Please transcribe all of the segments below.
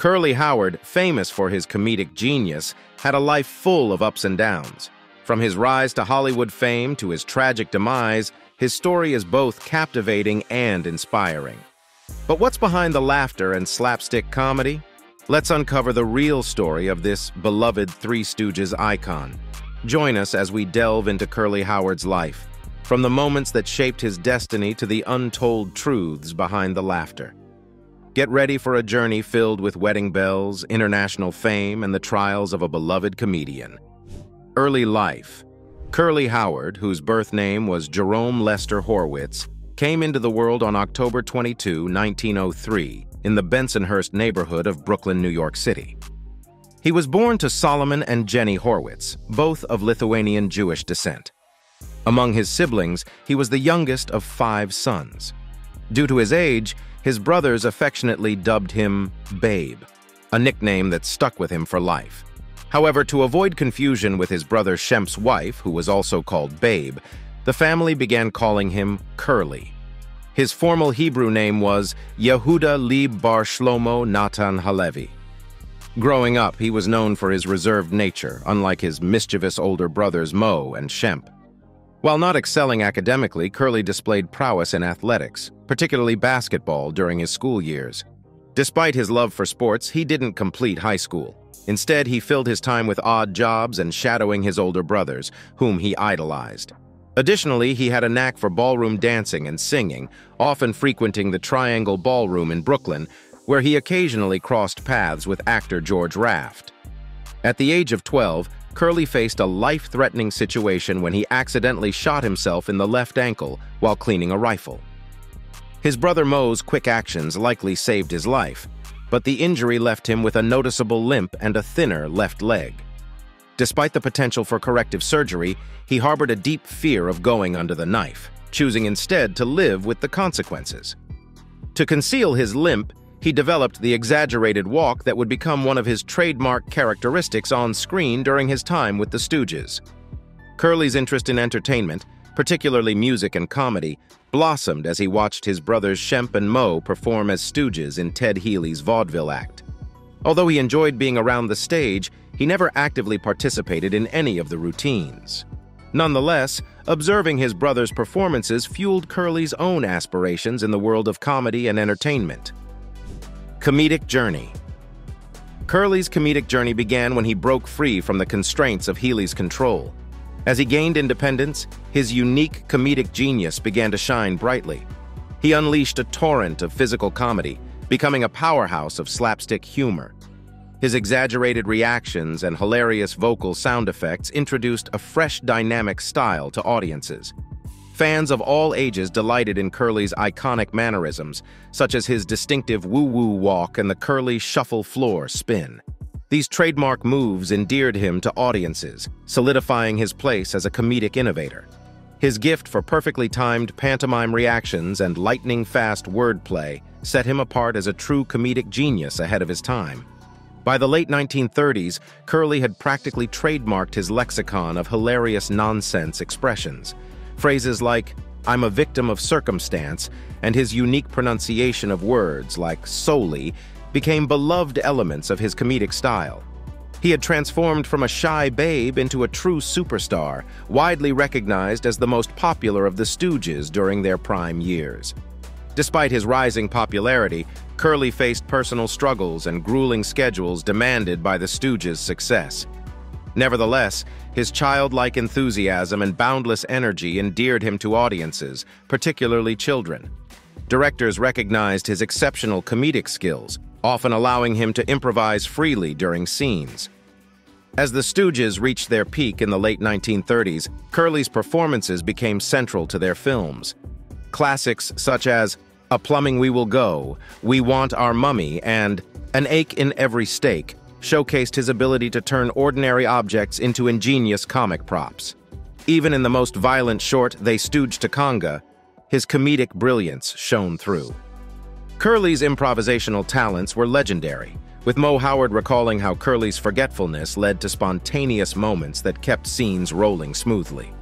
Curly Howard, famous for his comedic genius, had a life full of ups and downs. From his rise to Hollywood fame to his tragic demise, his story is both captivating and inspiring. But what's behind the laughter and slapstick comedy? Let's uncover the real story of this beloved Three Stooges icon. Join us as we delve into Curly Howard's life, from the moments that shaped his destiny to the untold truths behind the laughter. Get ready for a journey filled with wedding bells, international fame, and the trials of a beloved comedian. Early life. Curly Howard, whose birth name was Jerome Lester Horwitz, came into the world on October 22, 1903, in the Bensonhurst neighborhood of Brooklyn, New York City. He was born to Solomon and Jenny Horwitz, both of Lithuanian Jewish descent. Among his siblings, he was the youngest of five sons. Due to his age, his brothers affectionately dubbed him Babe, a nickname that stuck with him for life. However, to avoid confusion with his brother Shemp's wife, who was also called Babe, the family began calling him Curly. His formal Hebrew name was Yehuda Leib Bar Shlomo Natan Halevi. Growing up, he was known for his reserved nature, unlike his mischievous older brothers Moe and Shemp. While not excelling academically, Curly displayed prowess in athletics, particularly basketball, during his school years. Despite his love for sports, he didn't complete high school. Instead, he filled his time with odd jobs and shadowing his older brothers, whom he idolized. Additionally, he had a knack for ballroom dancing and singing, often frequenting the Triangle Ballroom in Brooklyn, where he occasionally crossed paths with actor George Raft. At the age of 12, Curly faced a life-threatening situation when he accidentally shot himself in the left ankle while cleaning a rifle. His brother Moe's quick actions likely saved his life, but the injury left him with a noticeable limp and a thinner left leg. Despite the potential for corrective surgery, he harbored a deep fear of going under the knife, choosing instead to live with the consequences. To conceal his limp, he developed the exaggerated walk that would become one of his trademark characteristics on screen during his time with the Stooges. Curly's interest in entertainment, particularly music and comedy, blossomed as he watched his brothers Shemp and Moe perform as Stooges in Ted Healy's vaudeville act. Although he enjoyed being around the stage, he never actively participated in any of the routines. Nonetheless, observing his brother's performances fueled Curly's own aspirations in the world of comedy and entertainment. Comedic Journey Curly's comedic journey began when he broke free from the constraints of Healy's control. As he gained independence, his unique comedic genius began to shine brightly. He unleashed a torrent of physical comedy, becoming a powerhouse of slapstick humor. His exaggerated reactions and hilarious vocal sound effects introduced a fresh dynamic style to audiences. Fans of all ages delighted in Curly's iconic mannerisms, such as his distinctive woo-woo walk and the Curly shuffle floor spin. These trademark moves endeared him to audiences, solidifying his place as a comedic innovator. His gift for perfectly timed pantomime reactions and lightning-fast wordplay set him apart as a true comedic genius ahead of his time. By the late 1930s, Curly had practically trademarked his lexicon of hilarious nonsense expressions, Phrases like, I'm a victim of circumstance, and his unique pronunciation of words like solely became beloved elements of his comedic style. He had transformed from a shy babe into a true superstar, widely recognized as the most popular of the Stooges during their prime years. Despite his rising popularity, Curly faced personal struggles and grueling schedules demanded by the Stooges' success. Nevertheless, his childlike enthusiasm and boundless energy endeared him to audiences, particularly children. Directors recognized his exceptional comedic skills, often allowing him to improvise freely during scenes. As the Stooges reached their peak in the late 1930s, Curly's performances became central to their films. Classics such as A Plumbing We Will Go, We Want Our Mummy, and An Ache in Every Steak showcased his ability to turn ordinary objects into ingenious comic props. Even in the most violent short They Stooge to Conga, his comedic brilliance shone through. Curly's improvisational talents were legendary, with Moe Howard recalling how Curly's forgetfulness led to spontaneous moments that kept scenes rolling smoothly.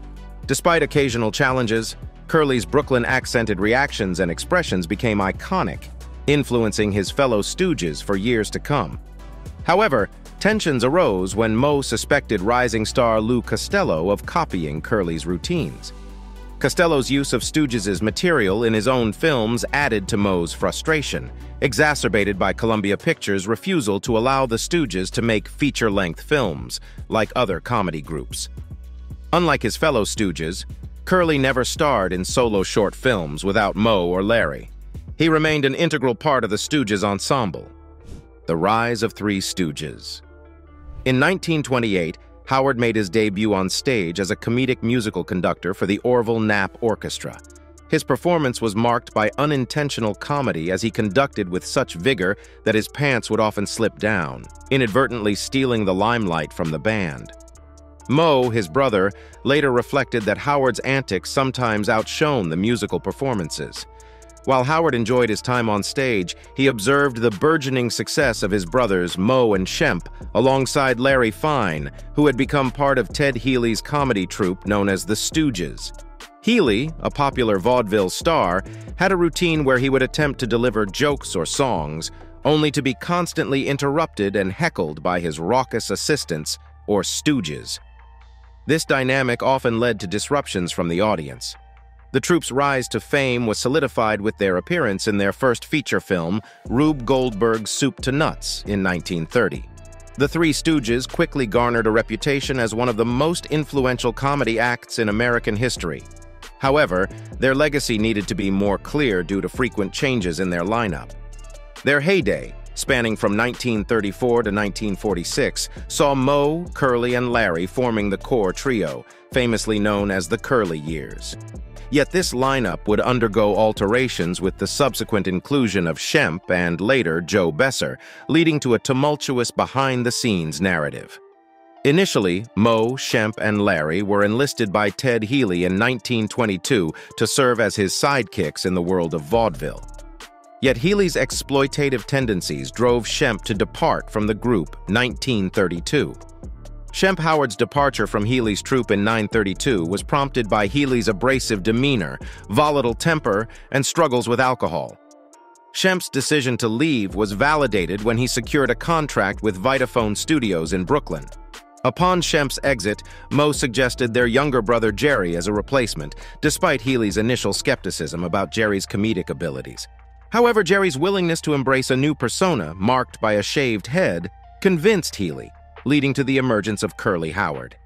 Despite occasional challenges, Curly's Brooklyn accented reactions and expressions became iconic, influencing his fellow stooges for years to come. However, tensions arose when Moe suspected rising star Lou Costello of copying Curly's routines. Costello's use of Stooges' material in his own films added to Moe's frustration, exacerbated by Columbia Pictures' refusal to allow the Stooges to make feature-length films, like other comedy groups. Unlike his fellow Stooges, Curly never starred in solo short films without Moe or Larry. He remained an integral part of the Stooges ensemble. The Rise of Three Stooges In 1928, Howard made his debut on stage as a comedic musical conductor for the Orville Knapp Orchestra. His performance was marked by unintentional comedy as he conducted with such vigor that his pants would often slip down, inadvertently stealing the limelight from the band. Moe, his brother, later reflected that Howard's antics sometimes outshone the musical performances. While Howard enjoyed his time on stage, he observed the burgeoning success of his brothers Moe and Shemp alongside Larry Fine, who had become part of Ted Healy's comedy troupe known as the Stooges. Healy, a popular vaudeville star, had a routine where he would attempt to deliver jokes or songs, only to be constantly interrupted and heckled by his raucous assistants, or stooges. This dynamic often led to disruptions from the audience. The troupe's rise to fame was solidified with their appearance in their first feature film, Rube Goldberg's Soup to Nuts, in 1930. The Three Stooges quickly garnered a reputation as one of the most influential comedy acts in American history. However, their legacy needed to be more clear due to frequent changes in their lineup. Their heyday, spanning from 1934 to 1946, saw Moe, Curly, and Larry forming the core trio, famously known as the Curly Years. Yet this lineup would undergo alterations with the subsequent inclusion of Shemp and later Joe Besser, leading to a tumultuous behind-the-scenes narrative. Initially, Moe, Shemp, and Larry were enlisted by Ted Healy in 1922 to serve as his sidekicks in the world of vaudeville. Yet Healy's exploitative tendencies drove Shemp to depart from the group 1932. Shemp Howard's departure from Healy's troupe in 932 was prompted by Healy's abrasive demeanor, volatile temper, and struggles with alcohol. Shemp's decision to leave was validated when he secured a contract with Vitaphone Studios in Brooklyn. Upon Shemp's exit, Moe suggested their younger brother Jerry as a replacement, despite Healy's initial skepticism about Jerry's comedic abilities. However, Jerry's willingness to embrace a new persona, marked by a shaved head, convinced Healy, leading to the emergence of Curly Howard.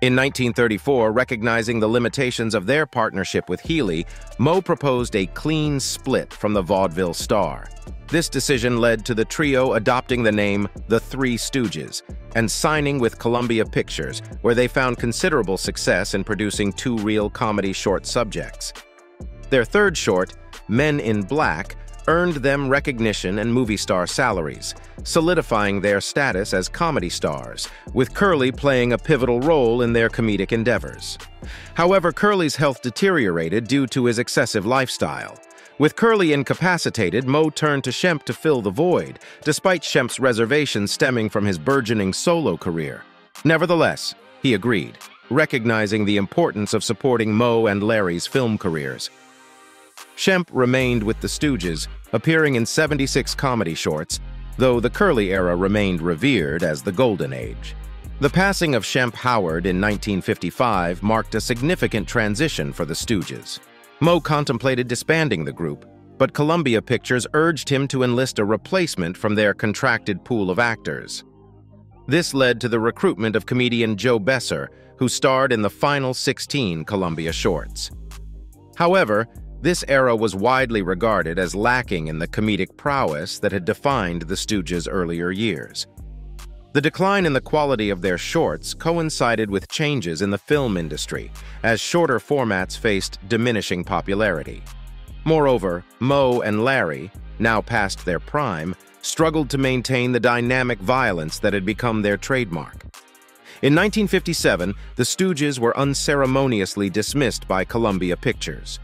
In 1934, recognizing the limitations of their partnership with Healy, Moe proposed a clean split from the vaudeville star. This decision led to the trio adopting the name The Three Stooges and signing with Columbia Pictures, where they found considerable success in producing two reel comedy short subjects. Their third short, Men in Black, earned them recognition and movie star salaries, solidifying their status as comedy stars, with Curly playing a pivotal role in their comedic endeavors. However, Curly's health deteriorated due to his excessive lifestyle. With Curly incapacitated, Moe turned to Shemp to fill the void, despite Shemp's reservations stemming from his burgeoning solo career. Nevertheless, he agreed, recognizing the importance of supporting Moe and Larry's film careers. Shemp remained with the Stooges, appearing in 76 comedy shorts, though the Curly era remained revered as the Golden Age. The passing of Shemp Howard in 1955 marked a significant transition for the Stooges. Moe contemplated disbanding the group, but Columbia Pictures urged him to enlist a replacement from their contracted pool of actors. This led to the recruitment of comedian Joe Besser, who starred in the final 16 Columbia shorts. However, this era was widely regarded as lacking in the comedic prowess that had defined the Stooges' earlier years. The decline in the quality of their shorts coincided with changes in the film industry, as shorter formats faced diminishing popularity. Moreover, Moe and Larry, now past their prime, struggled to maintain the dynamic violence that had become their trademark. In 1957, the Stooges were unceremoniously dismissed by Columbia Pictures.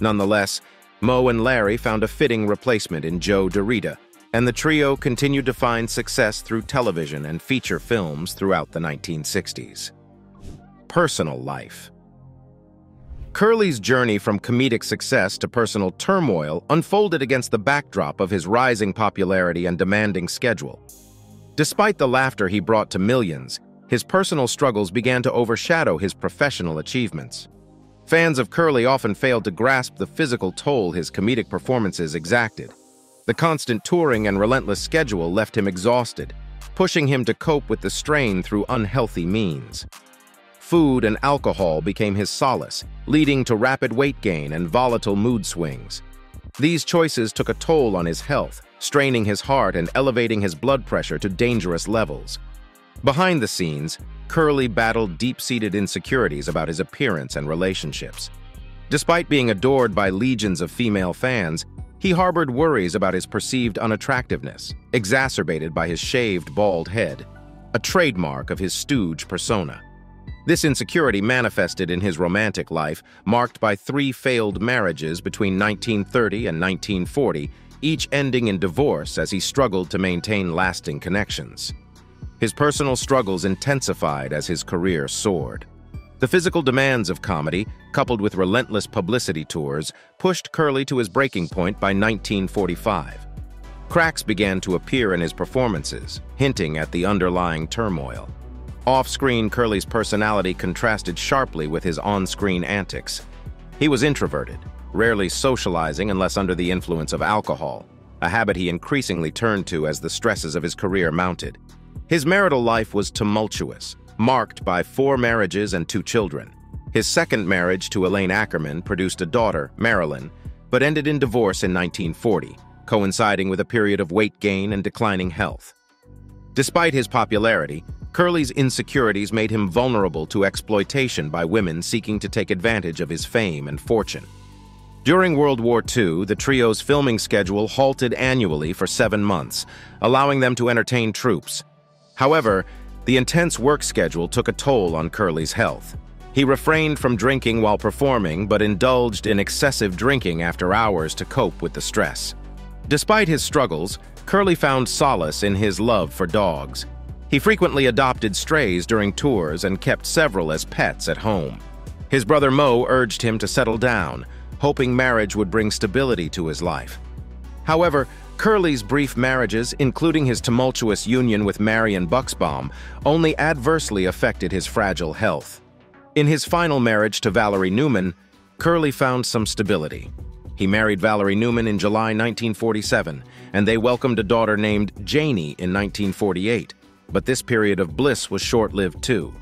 Nonetheless, Moe and Larry found a fitting replacement in Joe DeRita, and the trio continued to find success through television and feature films throughout the 1960s. Personal life Curly's journey from comedic success to personal turmoil unfolded against the backdrop of his rising popularity and demanding schedule. Despite the laughter he brought to millions, his personal struggles began to overshadow his professional achievements. Fans of Curly often failed to grasp the physical toll his comedic performances exacted. The constant touring and relentless schedule left him exhausted, pushing him to cope with the strain through unhealthy means. Food and alcohol became his solace, leading to rapid weight gain and volatile mood swings. These choices took a toll on his health, straining his heart and elevating his blood pressure to dangerous levels. Behind the scenes, Curly battled deep-seated insecurities about his appearance and relationships. Despite being adored by legions of female fans, he harbored worries about his perceived unattractiveness, exacerbated by his shaved bald head, a trademark of his stooge persona. This insecurity manifested in his romantic life, marked by three failed marriages between 1930 and 1940, each ending in divorce as he struggled to maintain lasting connections. His personal struggles intensified as his career soared. The physical demands of comedy, coupled with relentless publicity tours, pushed Curly to his breaking point by 1945. Cracks began to appear in his performances, hinting at the underlying turmoil. Off-screen, Curly's personality contrasted sharply with his on-screen antics. He was introverted, rarely socializing unless under the influence of alcohol, a habit he increasingly turned to as the stresses of his career mounted. His marital life was tumultuous, marked by four marriages and two children. His second marriage to Elaine Ackerman produced a daughter, Marilyn, but ended in divorce in 1940, coinciding with a period of weight gain and declining health. Despite his popularity, Curly's insecurities made him vulnerable to exploitation by women seeking to take advantage of his fame and fortune. During World War II, the trio's filming schedule halted annually for seven months, allowing them to entertain troops, However, the intense work schedule took a toll on Curly's health. He refrained from drinking while performing, but indulged in excessive drinking after hours to cope with the stress. Despite his struggles, Curly found solace in his love for dogs. He frequently adopted strays during tours and kept several as pets at home. His brother Moe urged him to settle down, hoping marriage would bring stability to his life. However, Curly's brief marriages, including his tumultuous union with Marion Buxbaum, only adversely affected his fragile health. In his final marriage to Valerie Newman, Curly found some stability. He married Valerie Newman in July 1947, and they welcomed a daughter named Janie in 1948, but this period of bliss was short-lived too.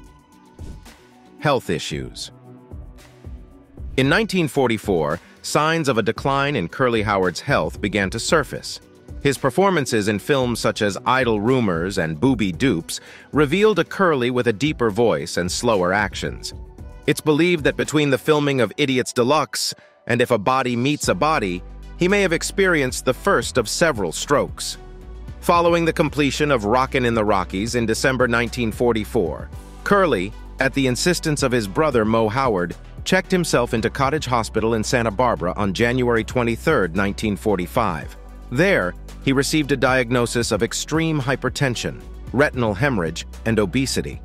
Health issues In 1944, signs of a decline in Curly Howard's health began to surface. His performances in films such as Idle Roomers and Booby Dupes revealed a Curly with a deeper voice and slower actions. It's believed that between the filming of Idiots Deluxe and If a Body Meets a Body, he may have experienced the first of several strokes. Following the completion of Rockin' in the Rockies in December 1944, Curly, at the insistence of his brother Moe Howard, checked himself into Cottage Hospital in Santa Barbara on January 23, 1945. There, he received a diagnosis of extreme hypertension, retinal hemorrhage, and obesity.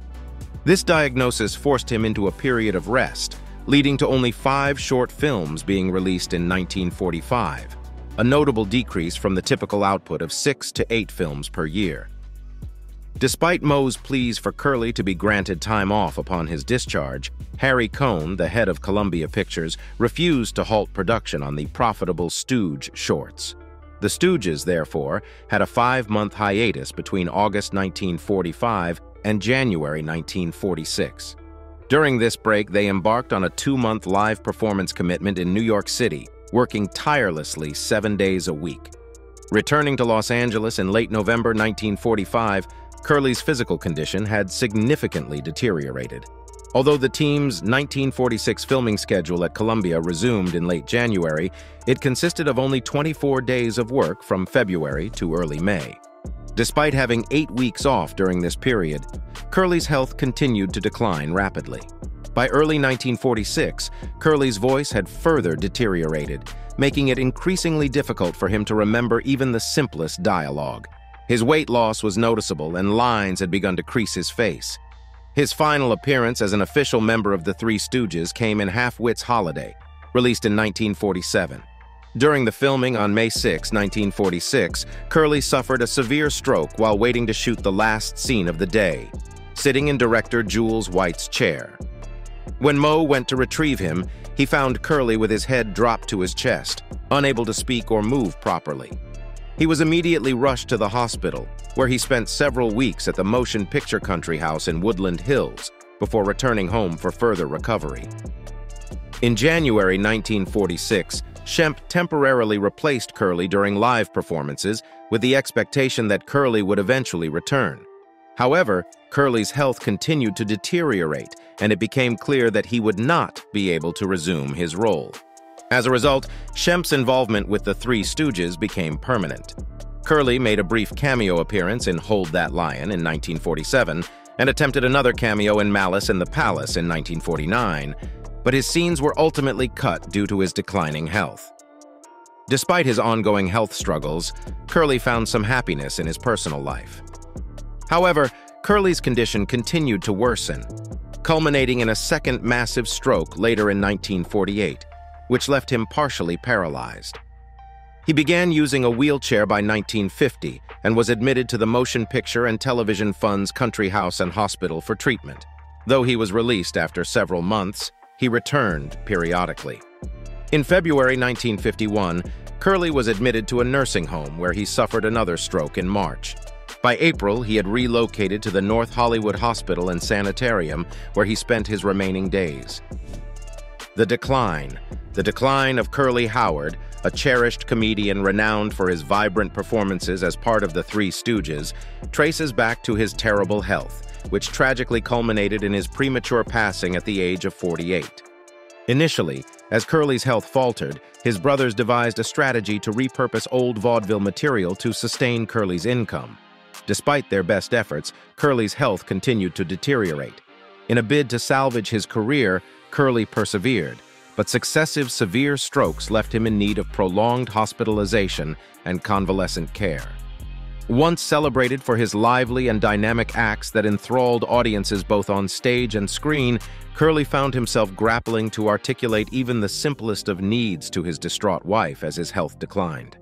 This diagnosis forced him into a period of rest, leading to only five short films being released in 1945, a notable decrease from the typical output of six to eight films per year. Despite Moe's pleas for Curly to be granted time off upon his discharge, Harry Cohn, the head of Columbia Pictures, refused to halt production on the profitable Stooge shorts. The Stooges, therefore, had a five-month hiatus between August 1945 and January 1946. During this break, they embarked on a two-month live performance commitment in New York City, working tirelessly seven days a week. Returning to Los Angeles in late November 1945, Curly's physical condition had significantly deteriorated. Although the team's 1946 filming schedule at Columbia resumed in late January, it consisted of only 24 days of work from February to early May. Despite having eight weeks off during this period, Curly's health continued to decline rapidly. By early 1946, Curly's voice had further deteriorated, making it increasingly difficult for him to remember even the simplest dialogue. His weight loss was noticeable and lines had begun to crease his face. His final appearance as an official member of the Three Stooges came in Half-Wit's Holiday, released in 1947. During the filming on May 6, 1946, Curly suffered a severe stroke while waiting to shoot the last scene of the day, sitting in director Jules White's chair. When Moe went to retrieve him, he found Curly with his head dropped to his chest, unable to speak or move properly. He was immediately rushed to the hospital, where he spent several weeks at the Motion Picture Country House in Woodland Hills before returning home for further recovery. In January 1946, Shemp temporarily replaced Curly during live performances with the expectation that Curly would eventually return. However, Curly's health continued to deteriorate, and it became clear that he would not be able to resume his role. As a result, Shemp's involvement with the Three Stooges became permanent. Curly made a brief cameo appearance in Hold That Lion in 1947 and attempted another cameo in Malice in the Palace in 1949, but his scenes were ultimately cut due to his declining health. Despite his ongoing health struggles, Curly found some happiness in his personal life. However, Curly's condition continued to worsen, culminating in a second massive stroke later in 1948, which left him partially paralyzed. He began using a wheelchair by 1950 and was admitted to the Motion Picture and Television Fund's Country House and Hospital for treatment. Though he was released after several months, he returned periodically. In February 1951, Curly was admitted to a nursing home where he suffered another stroke in March. By April, he had relocated to the North Hollywood Hospital and Sanitarium, where he spent his remaining days. The Decline The Decline of Curly Howard, a cherished comedian renowned for his vibrant performances as part of the Three Stooges, traces back to his terrible health, which tragically culminated in his premature passing at the age of 48. Initially, as Curly's health faltered, his brothers devised a strategy to repurpose old vaudeville material to sustain Curly's income. Despite their best efforts, Curly's health continued to deteriorate. In a bid to salvage his career, Curly persevered, but successive severe strokes left him in need of prolonged hospitalization and convalescent care. Once celebrated for his lively and dynamic acts that enthralled audiences both on stage and screen, Curly found himself grappling to articulate even the simplest of needs to his distraught wife as his health declined.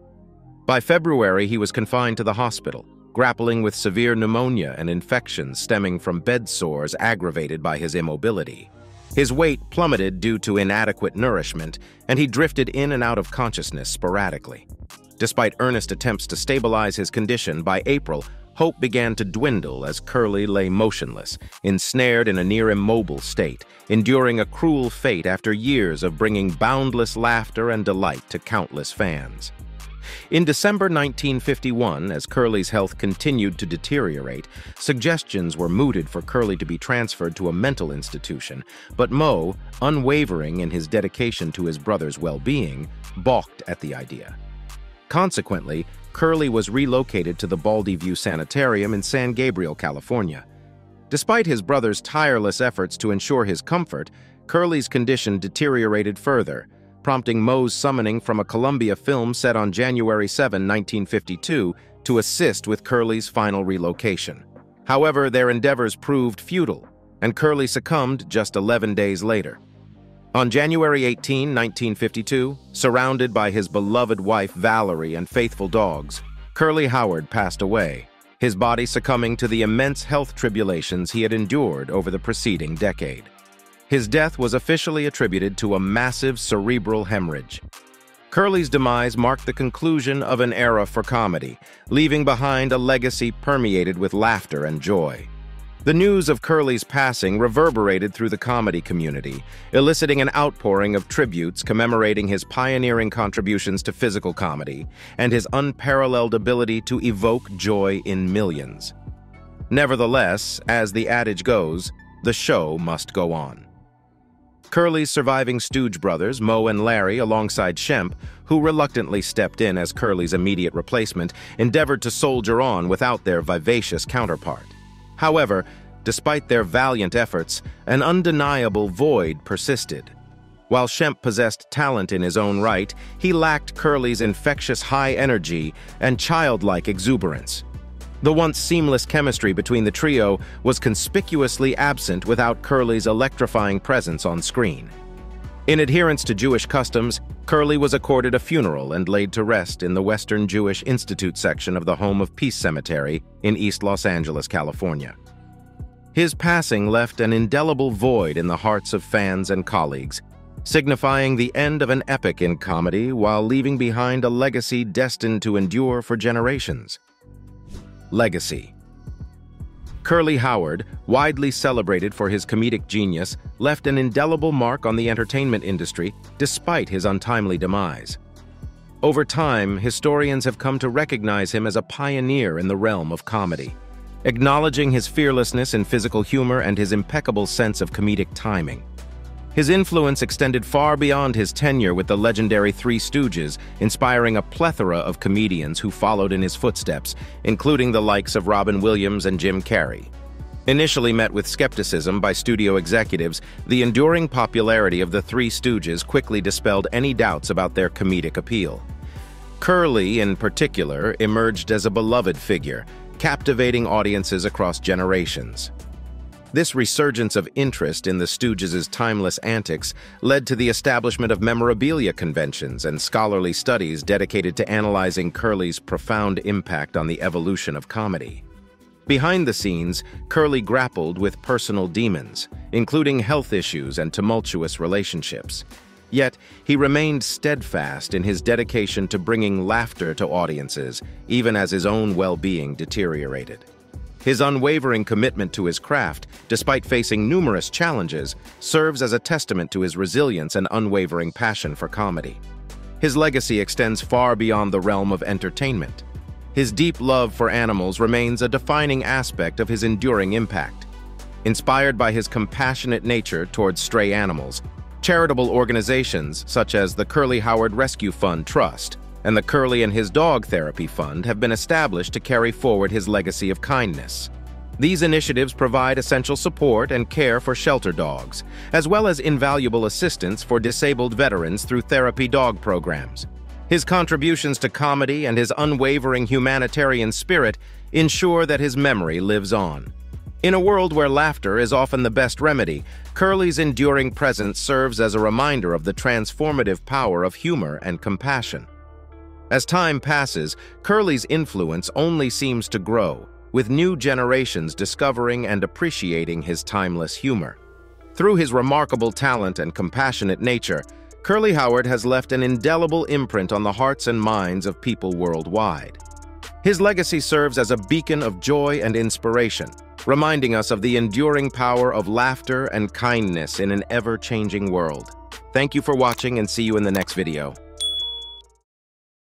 By February, he was confined to the hospital, grappling with severe pneumonia and infections stemming from bed sores aggravated by his immobility. His weight plummeted due to inadequate nourishment, and he drifted in and out of consciousness sporadically. Despite earnest attempts to stabilize his condition, by April, hope began to dwindle as Curly lay motionless, ensnared in a near immobile state, enduring a cruel fate after years of bringing boundless laughter and delight to countless fans. In December 1951, as Curly's health continued to deteriorate, suggestions were mooted for Curly to be transferred to a mental institution, but Moe, unwavering in his dedication to his brother's well-being, balked at the idea. Consequently, Curly was relocated to the Baldy View Sanitarium in San Gabriel, California. Despite his brother's tireless efforts to ensure his comfort, Curly's condition deteriorated further, prompting Moe's summoning from a Columbia film set on January 7, 1952, to assist with Curly's final relocation. However, their endeavors proved futile, and Curly succumbed just 11 days later. On January 18, 1952, surrounded by his beloved wife Valerie and faithful dogs, Curly Howard passed away, his body succumbing to the immense health tribulations he had endured over the preceding decade. His death was officially attributed to a massive cerebral hemorrhage. Curly's demise marked the conclusion of an era for comedy, leaving behind a legacy permeated with laughter and joy. The news of Curly's passing reverberated through the comedy community, eliciting an outpouring of tributes commemorating his pioneering contributions to physical comedy and his unparalleled ability to evoke joy in millions. Nevertheless, as the adage goes, the show must go on. Curly's surviving Stooge brothers, Moe and Larry, alongside Shemp, who reluctantly stepped in as Curly's immediate replacement, endeavored to soldier on without their vivacious counterpart. However, despite their valiant efforts, an undeniable void persisted. While Shemp possessed talent in his own right, he lacked Curly's infectious high energy and childlike exuberance. The once seamless chemistry between the trio was conspicuously absent without Curly's electrifying presence on screen. In adherence to Jewish customs, Curly was accorded a funeral and laid to rest in the Western Jewish Institute section of the Home of Peace Cemetery in East Los Angeles, California. His passing left an indelible void in the hearts of fans and colleagues, signifying the end of an epic in comedy while leaving behind a legacy destined to endure for generations. Legacy Curly Howard, widely celebrated for his comedic genius, left an indelible mark on the entertainment industry despite his untimely demise. Over time, historians have come to recognize him as a pioneer in the realm of comedy, acknowledging his fearlessness in physical humor and his impeccable sense of comedic timing. His influence extended far beyond his tenure with the legendary Three Stooges, inspiring a plethora of comedians who followed in his footsteps, including the likes of Robin Williams and Jim Carrey. Initially met with skepticism by studio executives, the enduring popularity of the Three Stooges quickly dispelled any doubts about their comedic appeal. Curly, in particular, emerged as a beloved figure, captivating audiences across generations. This resurgence of interest in the Stooges' timeless antics led to the establishment of memorabilia conventions and scholarly studies dedicated to analyzing Curly's profound impact on the evolution of comedy. Behind the scenes, Curly grappled with personal demons, including health issues and tumultuous relationships. Yet, he remained steadfast in his dedication to bringing laughter to audiences, even as his own well-being deteriorated. His unwavering commitment to his craft, despite facing numerous challenges, serves as a testament to his resilience and unwavering passion for comedy. His legacy extends far beyond the realm of entertainment. His deep love for animals remains a defining aspect of his enduring impact. Inspired by his compassionate nature towards stray animals, charitable organizations such as the Curly Howard Rescue Fund Trust and the Curly and His Dog Therapy Fund have been established to carry forward his legacy of kindness. These initiatives provide essential support and care for shelter dogs, as well as invaluable assistance for disabled veterans through therapy dog programs. His contributions to comedy and his unwavering humanitarian spirit ensure that his memory lives on. In a world where laughter is often the best remedy, Curly's enduring presence serves as a reminder of the transformative power of humor and compassion. As time passes, Curly's influence only seems to grow, with new generations discovering and appreciating his timeless humor. Through his remarkable talent and compassionate nature, Curly Howard has left an indelible imprint on the hearts and minds of people worldwide. His legacy serves as a beacon of joy and inspiration, reminding us of the enduring power of laughter and kindness in an ever-changing world. Thank you for watching and see you in the next video.